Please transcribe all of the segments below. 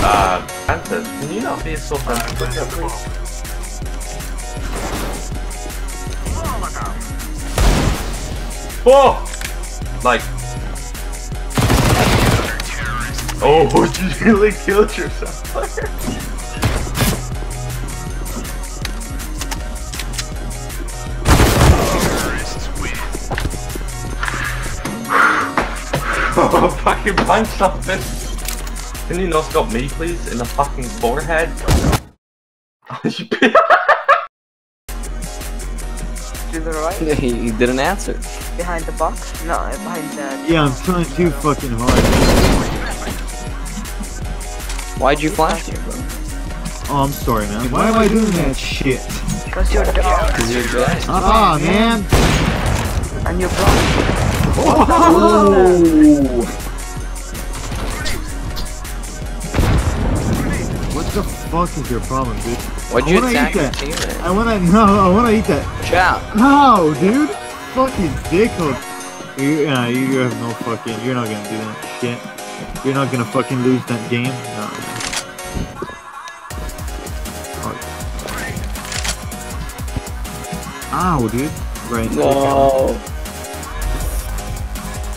Uh, sensitive. Can you not be so sensitive with please? Oh! Like. Oh, you really killed yourself. Oh, fucking punch something. Can you not stop me, please? In the fucking forehead? To the right? he, he didn't answer. Behind the box? No, behind the... Yeah, I'm trying too fucking hard. Why'd you flash me, bro? Oh, I'm sorry, man. Why am I doing that shit? Because you're dog. Cause you're good. Ah, man. And you're blind. What the fuck is your problem, dude? Why'd I you wanna eat that. I wanna no, I wanna eat that. Chow. No, dude. Fucking dickle. You, uh, you have no fucking. You're not gonna do that shit. You're not gonna fucking lose that game. No. Ow, dude. Right. No.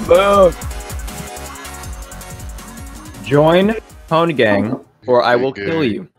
Boom. Join Conegang, or I will kill you.